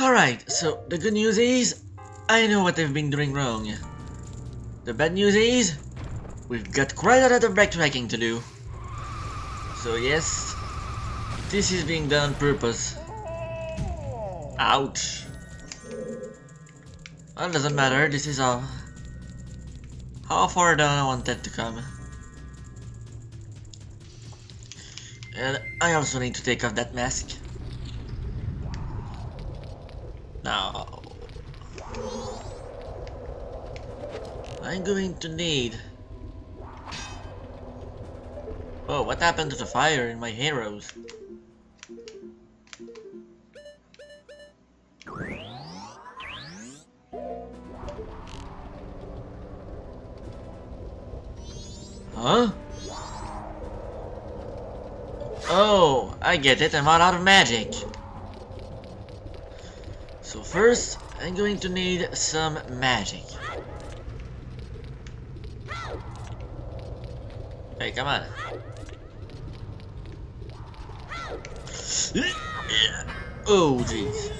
Alright, so the good news is, I know what I've been doing wrong. The bad news is, we've got quite a lot of backtracking to do. So yes, this is being done on purpose. Ouch. Well, doesn't matter, this is all. How far down I want that to come. And I also need to take off that mask. Now, I'm going to need... Oh, what happened to the fire in my arrows? Huh? Oh, I get it, I'm out of magic. So first, I'm going to need some magic. Hey, come on. Oh, jeez.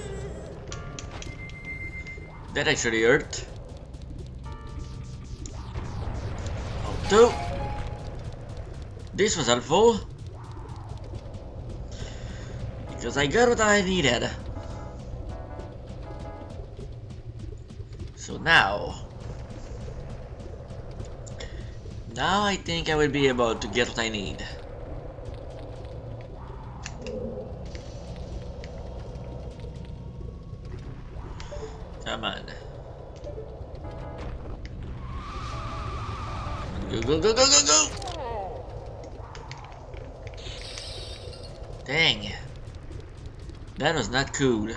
That actually hurt. Oh, two. This was helpful. Because I got what I needed. So now... Now I think I will be able to get what I need. Come on. Go, go, go, go, go, go! Dang. That was not cool.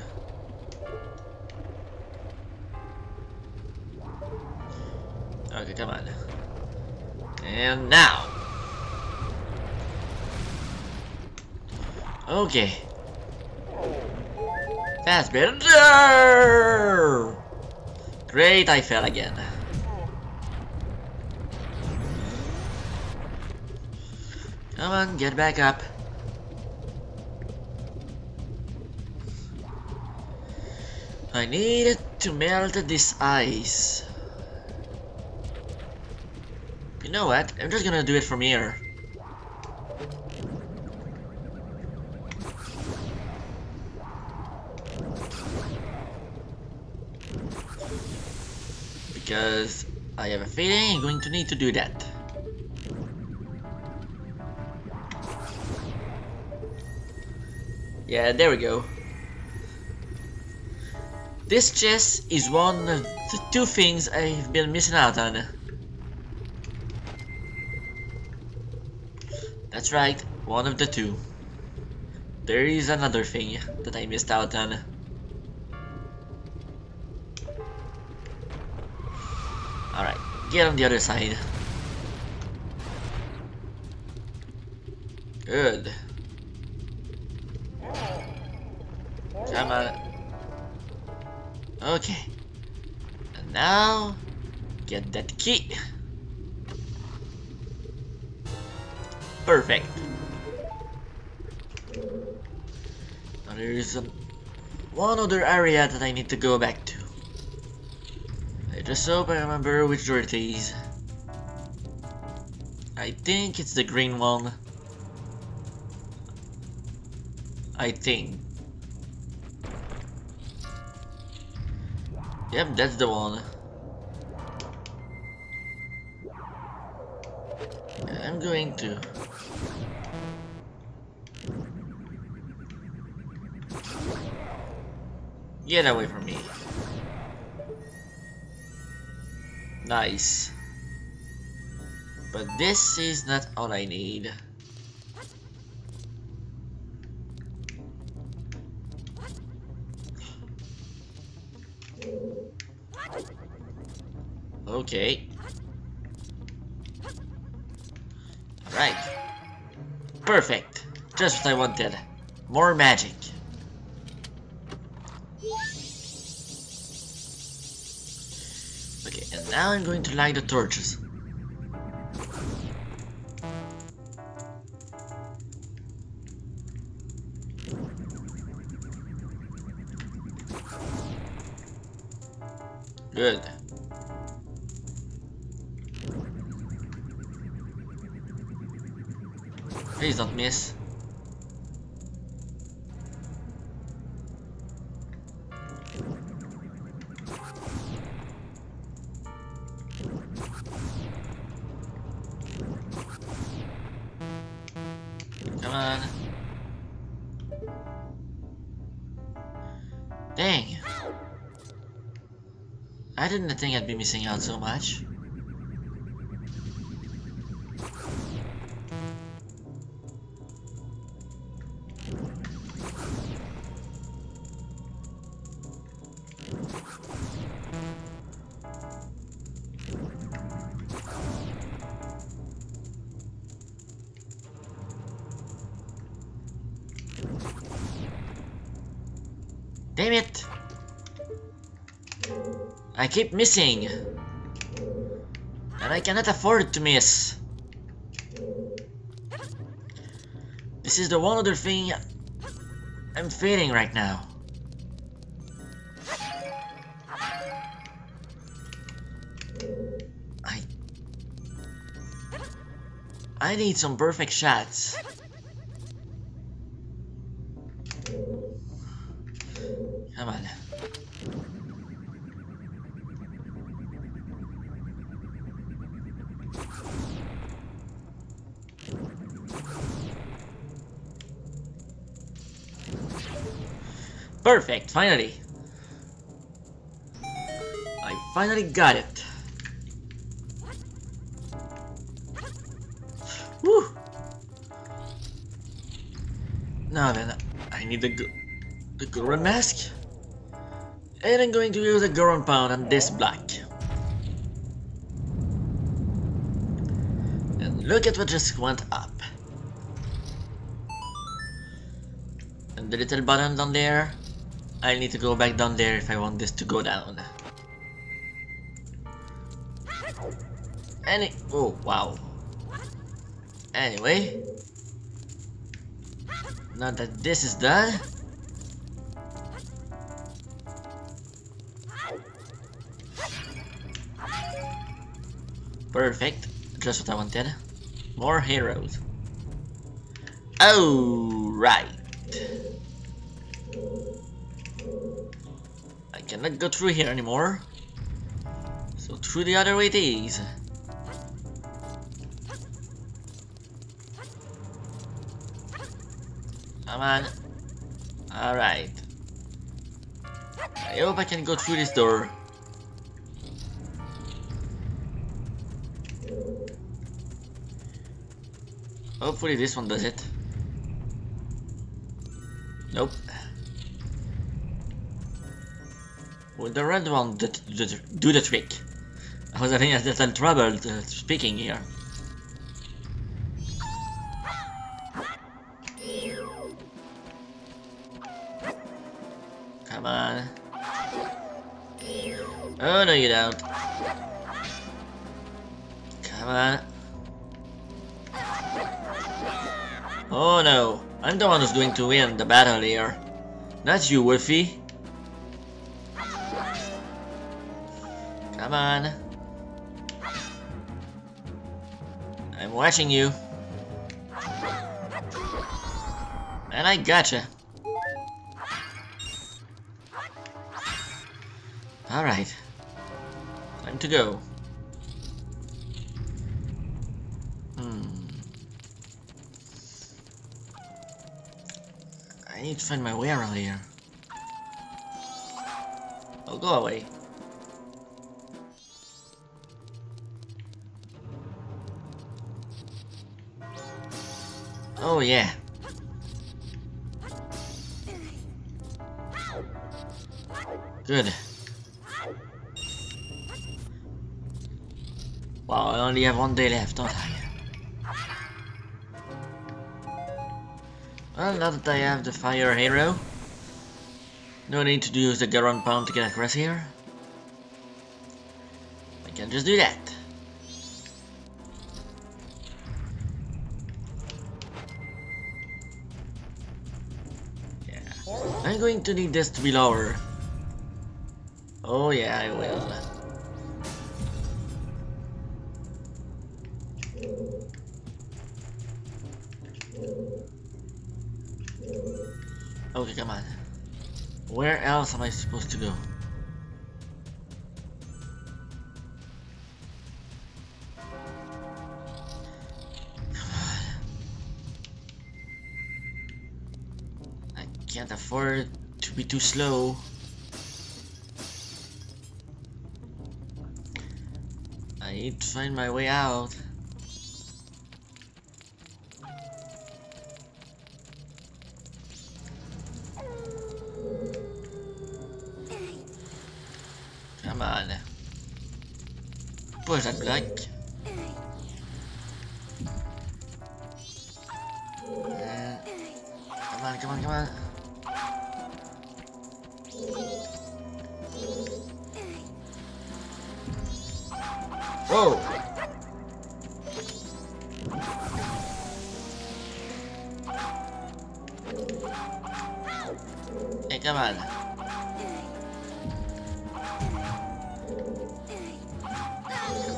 Okay. That's better. Great, I fell again. Come on, get back up. I need to melt this ice. You know what? I'm just gonna do it from here. Because I have a feeling I'm going to need to do that. Yeah, there we go. This chest is one of the two things I've been missing out on. That's right, one of the two. There is another thing that I missed out on. Get on the other side. Good. Come on. Okay. And now, get that key. Perfect. Now there's um, one other area that I need to go back to. Just hope I remember which door it is. I think it's the green one. I think. Yep, that's the one. I'm going to Get away from me. Nice. But this is not all I need. Okay. Right. Perfect. Just what I wanted. More magic. Now I'm going to light the torches. Good. Please don't miss. Didn't think I'd be missing out so much. Damn it! I keep missing. And I cannot afford to miss. This is the one other thing I'm feeling right now. I... I need some perfect shots. Come on. Perfect, finally. I finally got it. Woo! Now then, I need the, the Goron mask. And I'm going to use a Goron pound on this block. And look at what just went up. And the little button down there, I need to go back down there if I want this to go down. Any- oh wow. Anyway. Now that this is done. Perfect. Just what I wanted. More arrows. Oh, right. I cannot go through here anymore. So through the other way it is. Come on. Alright. I hope I can go through this door. Hopefully this one does it. Nope. The red one do, do, do the trick? I was having a little trouble uh, speaking here. Come on. Oh no you don't. Come on. Oh no, I'm the one who's going to win the battle here. Not you, Wolfie. Come on. I'm watching you. And I gotcha. Alright. Time to go. Hmm. I need to find my way around here. Oh, go away. Oh yeah. Good. Wow, I only have one day left, don't I? Well, now that I have the fire arrow, no need to use the Goron Pound to get across here. I can just do that. Going to need this to be lower Oh yeah, I will. Okay, come on. Where else am I supposed to go? Can't afford to be too slow. I need to find my way out.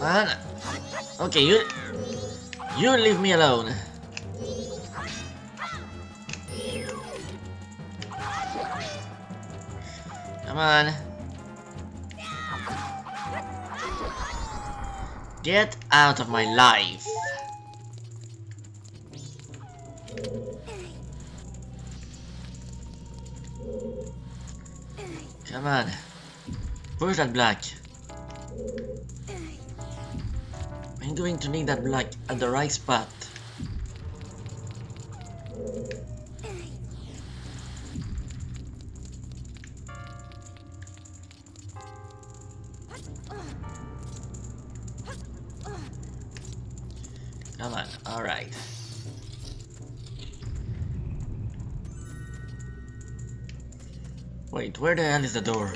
On. Okay, you... You leave me alone. Come on. Get out of my life. Come on. Push that block. Going to need that block at uh, the right spot. Come on, alright. Wait, where the hell is the door?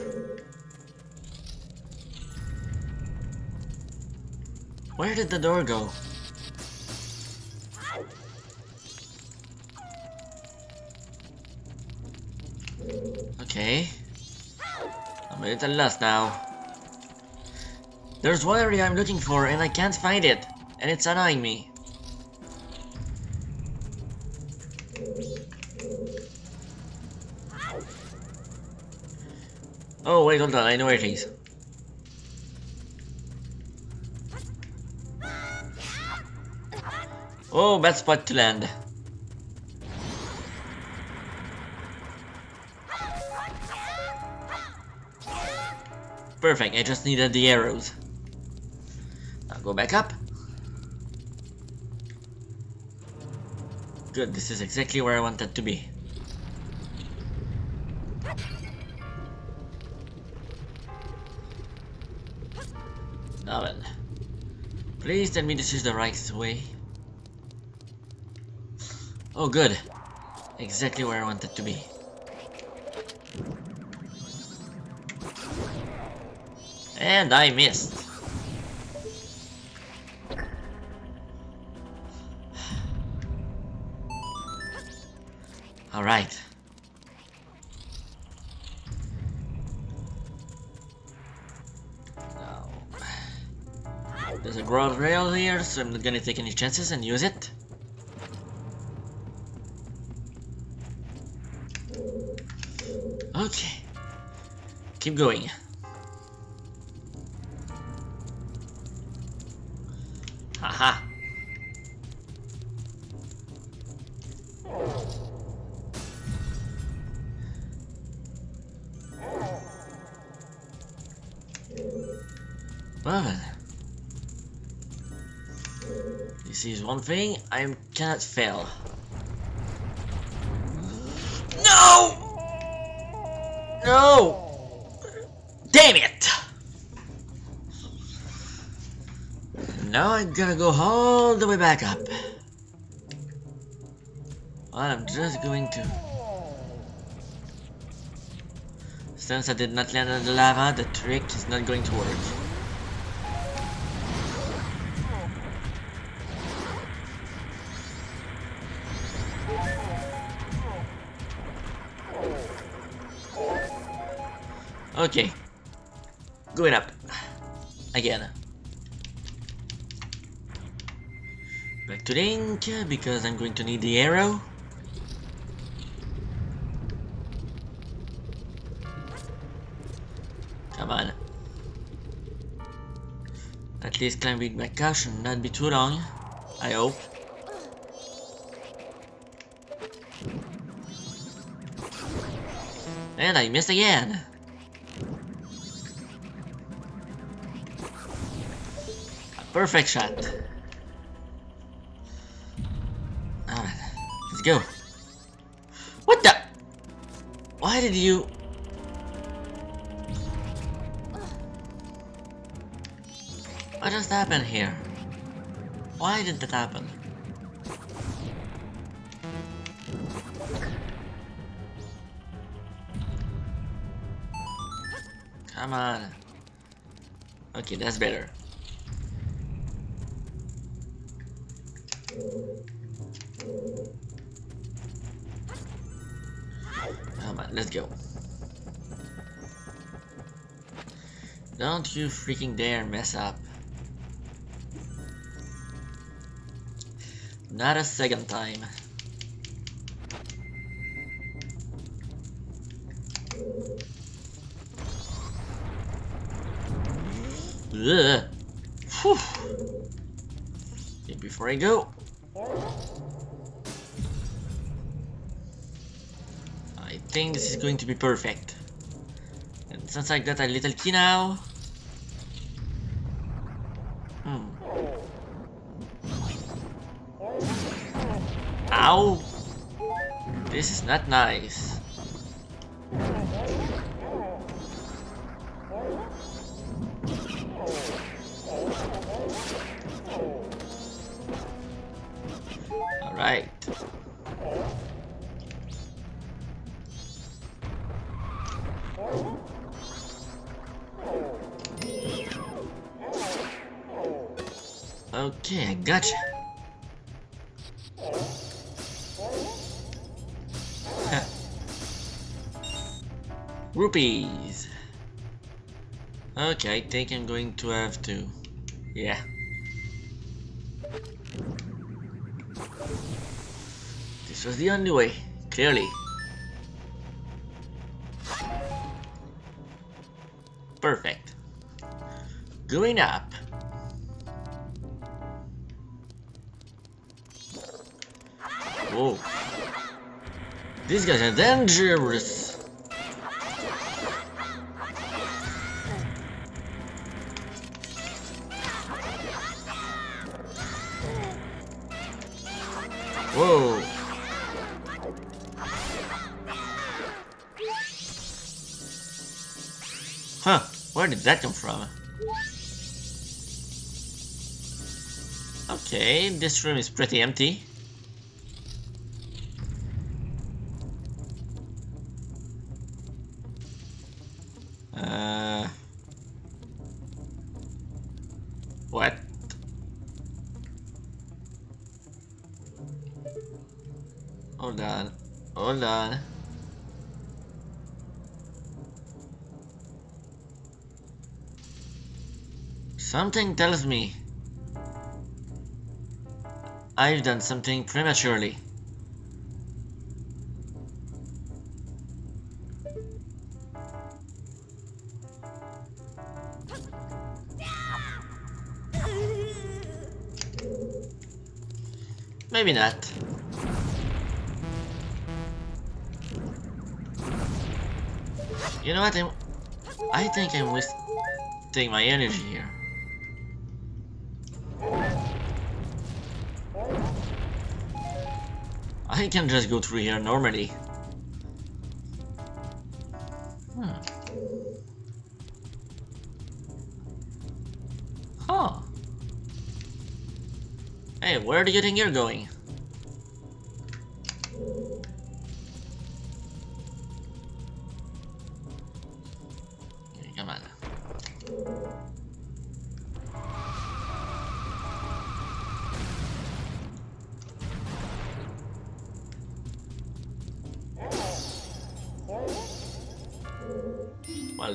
Where did the door go? Okay. I'm at a lost now. There's one area I'm looking for and I can't find it. And it's annoying me. Oh wait, hold on, I know where it is. Oh, bad spot to land. Perfect, I just needed the arrows. Now go back up. Good, this is exactly where I wanted to be. Now then. Please tell me this is the right way. Oh good. Exactly where I wanted to be. And I missed. Alright. There's a guard rail here, so I'm not gonna take any chances and use it. Keep going. Haha. Well. This is one thing I cannot fail. No! No! Damn it! Gonna go all the way back up. I'm just going to... Since I did not land on the lava, the trick is not going to work. Okay. Going up. Again. To the because I'm going to need the arrow. Come on. At least climb with my caution, not be too long. I hope. And I missed again. A perfect shot. What the? Why did you... What just happened here? Why did that happen? Come on. Okay, that's better. Don't you freaking dare mess up. Not a second time. Ugh. Whew. Before I go, I think this is going to be perfect. And since I got a little key now, not nice. Alright. Okay, I gotcha. Rupees. Okay, I think I'm going to have to. Yeah. This was the only way, clearly. Perfect. Going up. Whoa. These guys are dangerous. Where did that come from? Okay, this room is pretty empty. Something tells me I've done something prematurely. Maybe not. You know what? I'm, I think I'm wasting my energy here. I can just go through here normally. Hmm. Huh. Hey, where do you think you're going?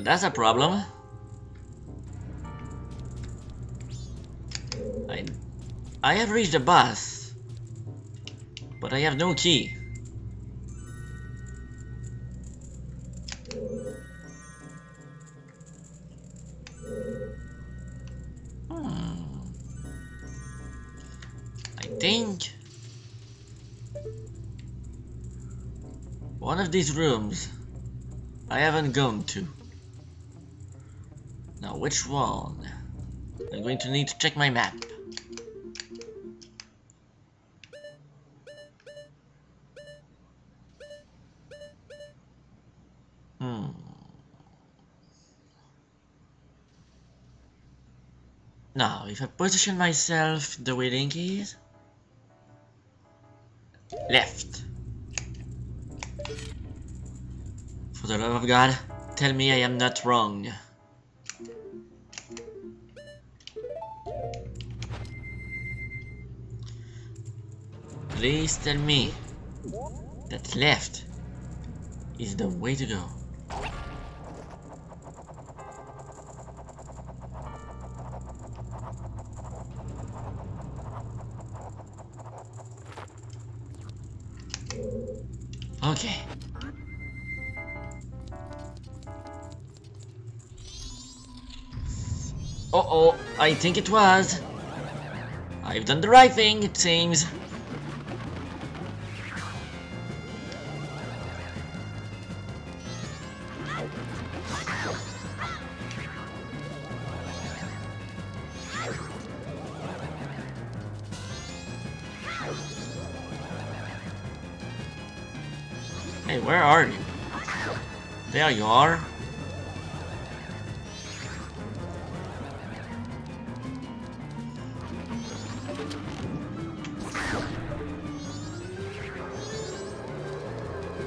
that's a problem. I, I have reached the boss, but I have no key. Hmm. I think one of these rooms I haven't gone to. Now which one? I'm going to need to check my map. Hmm. Now, if I position myself the way Link is, left. For the love of God, tell me I am not wrong. Please tell me that left is the way to go. Okay. Uh-oh, I think it was. I've done the right thing, it seems. You are.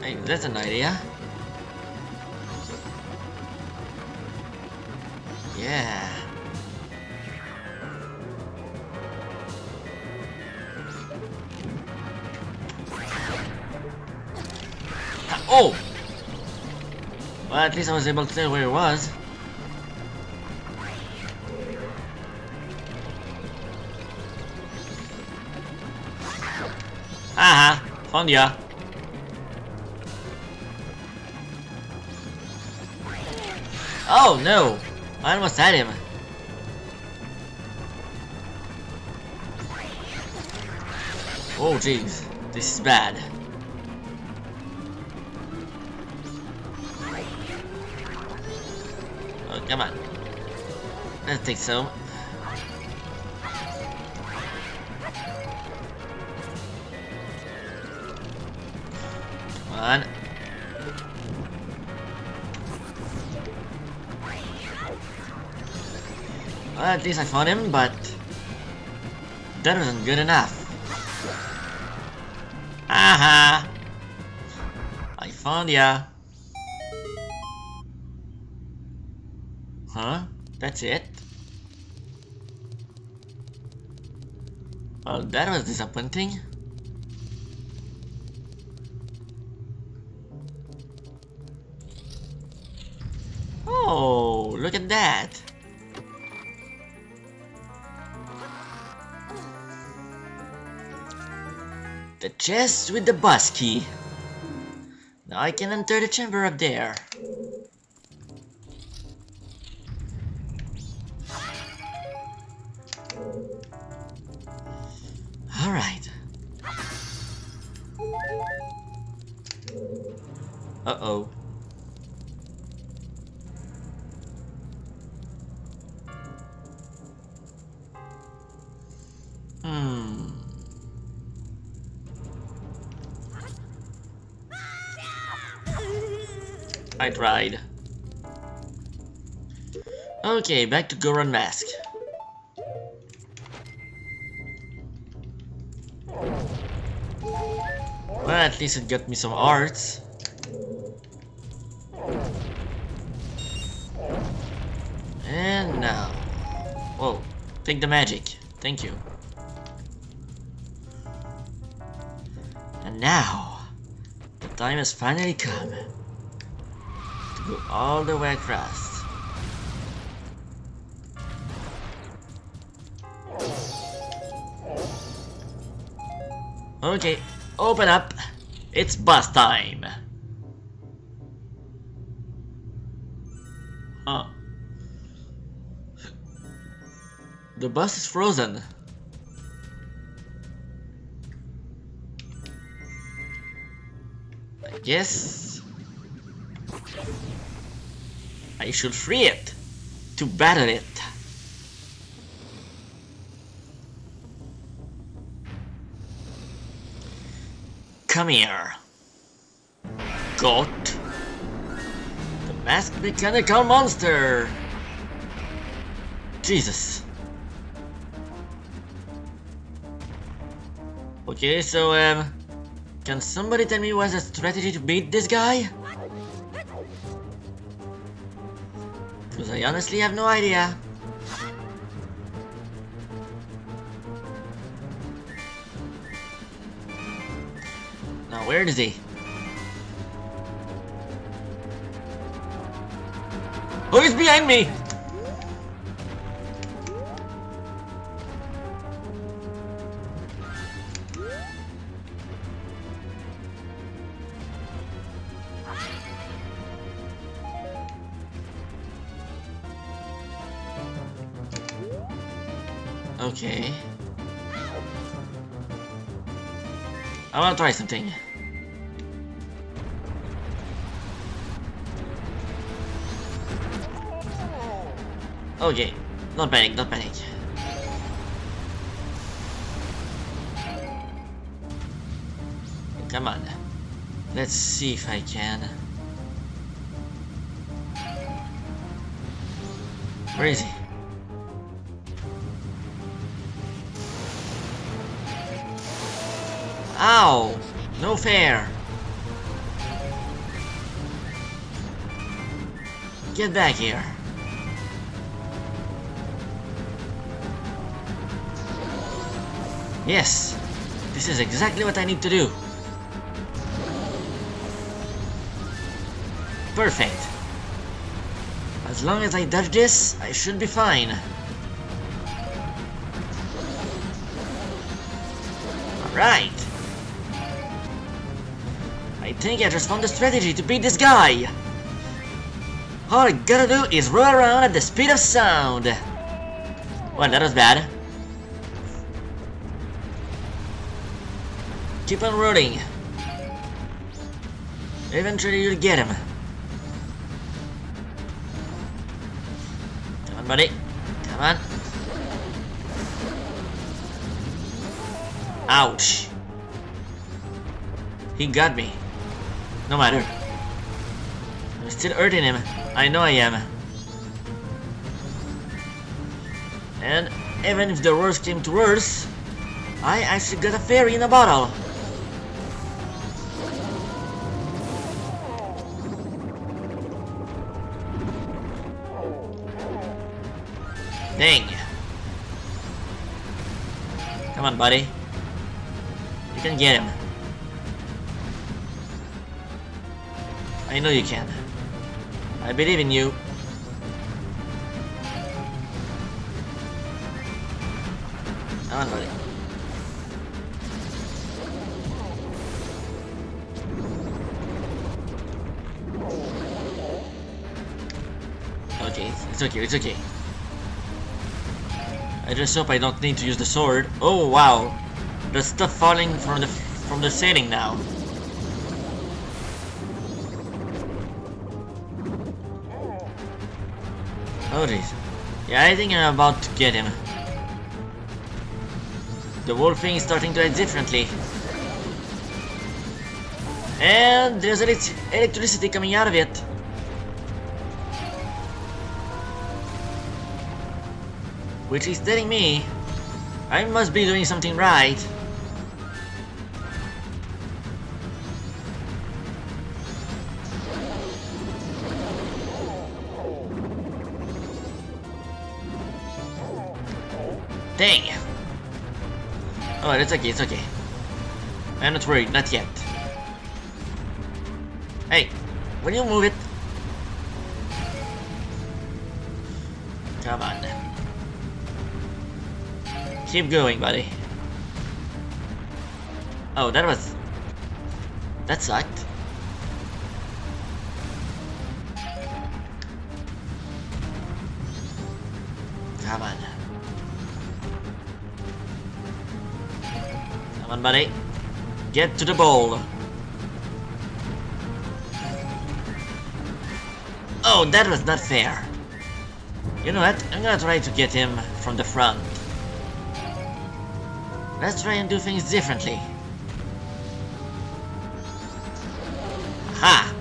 Hey, that's an idea. Least I was able to tell where it was. Aha! Found ya! Oh no! I almost had him. Oh jeez, this is bad. Come on. Let's take some. Come on. Well, at least I found him, but that wasn't good enough. Aha! I found ya. That's it? Well, that was disappointing. Oh, look at that! The chest with the boss key. Now I can enter the chamber up there. Okay, back to Goron Mask. Well, at least it got me some arts. And now... Whoa, take the magic. Thank you. And now, the time has finally come to go all the way across. Okay, open up. It's boss time. Huh. The boss is frozen. I guess I should free it to batter it. Come here. Goht. The masked mechanical monster. Jesus. Okay, so um can somebody tell me what's the strategy to beat this guy? Because I honestly have no idea. Where is he? Who is behind me? Okay. I wanna try something. Okay, not panic, not panic. Come on. Let's see if I can. Where is he? Ow! No fair! Get back here. Yes! This is exactly what I need to do. Perfect. As long as I dodge this, I should be fine. Alright. I think I just found the strategy to beat this guy. All I gotta do is roll around at the speed of sound. Well, that was bad. Keep on rolling. Eventually you'll get him. Come on, buddy. Come on. Ouch. He got me. No matter. I'm still hurting him. I know I am. And even if the worst came to worse, I actually got a fairy in a bottle. Dang. Come on, buddy. You can get him. I know you can. I believe in you. Come on, buddy. Oh, okay, it's okay, it's okay. I just hope I don't need to use the sword. Oh wow, there's stuff falling from the from the ceiling now. Oh jeez. Yeah, I think I'm about to get him. The whole thing is starting to act differently. And there's elect electricity coming out of it. Which is telling me I must be doing something right. Dang! Oh, it's okay, it's okay. I'm not worried, not yet. Hey, will you move it? Keep going, buddy. Oh, that was... That sucked. Come on. Come on, buddy. Get to the ball. Oh, that was not fair. You know what? I'm gonna try to get him from the front. Let's try and do things differently. Ha!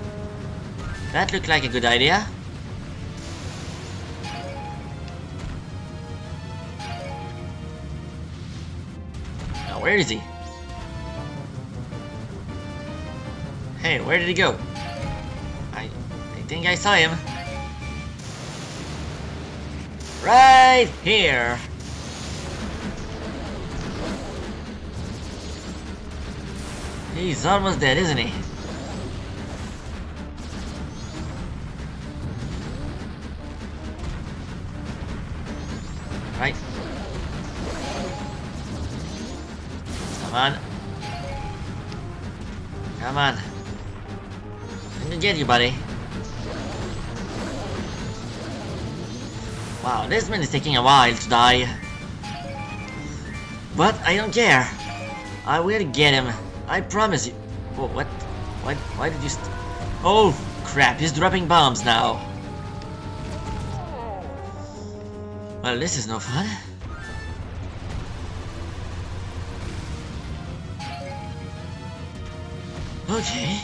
That looked like a good idea. Now, where is he? Hey, where did he go? I, I think I saw him. Right here. He's almost dead, isn't he? Right. Come on. Come on. I'm gonna get you, buddy. Wow, this man is taking a while to die. But I don't care. I will get him. I promise you. Oh, what? Why, why did you Oh, crap, he's dropping bombs now. Well, this is no fun. Okay.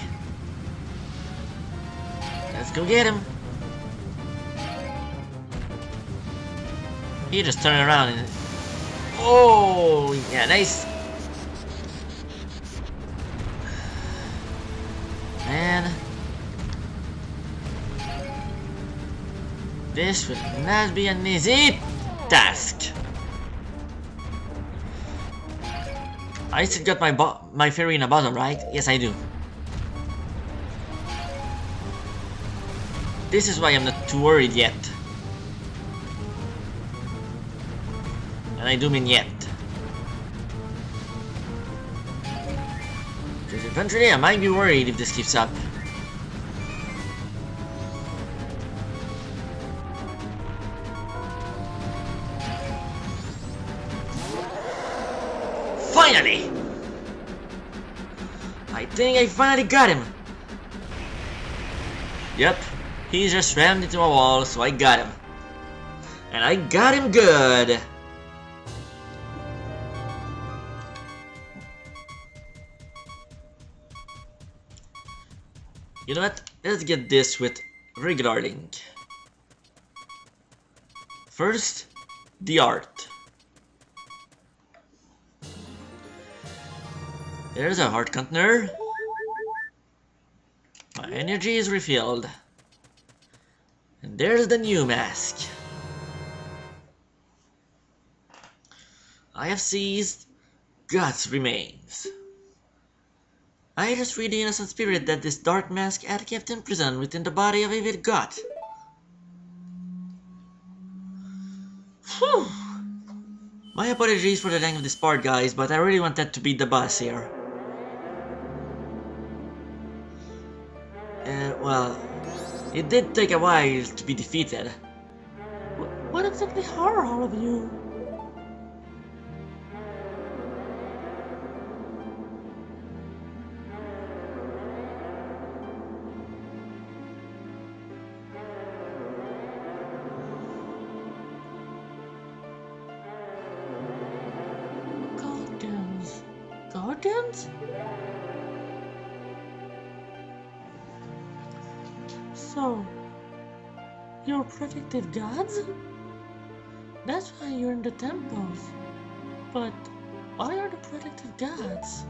Let's go get him. He just turned around and... Oh, yeah, nice. This will not be an easy task. I still got my my fairy in a bottle, right? Yes, I do. This is why I'm not too worried yet. And I do mean yet. Because eventually I might be worried if this keeps up. Finally! I think I finally got him. Yep, he just rammed into a wall, so I got him. And I got him good. You know what? Let's get this with regular link. First, the art. There's a heart container. My energy is refilled. And there's the new mask. I have seized Goht's remains. I just free the innocent spirit that this dark mask had kept imprisoned within the body of evil God. Whew. My apologies for the length of this part, guys, but I really wanted to beat the boss here. Well, it did take a while to be defeated. What exactly are all of you? Gods? That's why you're in the temples. But why are the protective gods?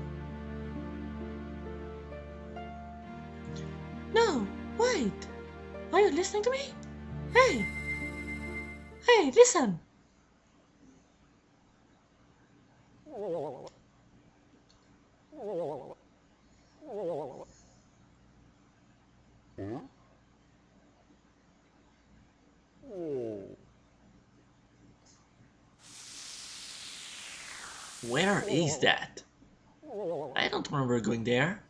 No, wait! Are you listening to me? Hey! Hey, listen! Where is that? I don't remember going there.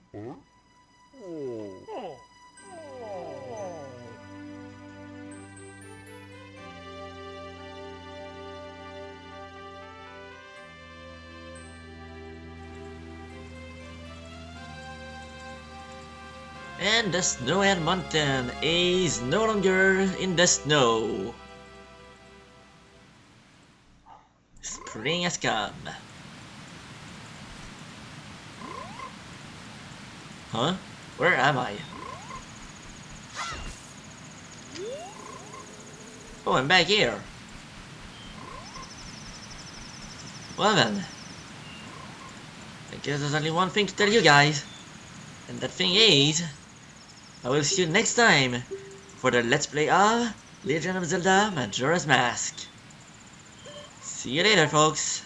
And the Snowhead Mountain is no longer in the snow. Spring has come. Huh? Where am I? Oh, I'm back here. Well then. I guess there's only one thing to tell you guys. And that thing is... I will see you next time for the Let's Play of Legend of Zelda Majora's Mask. See you later, folks.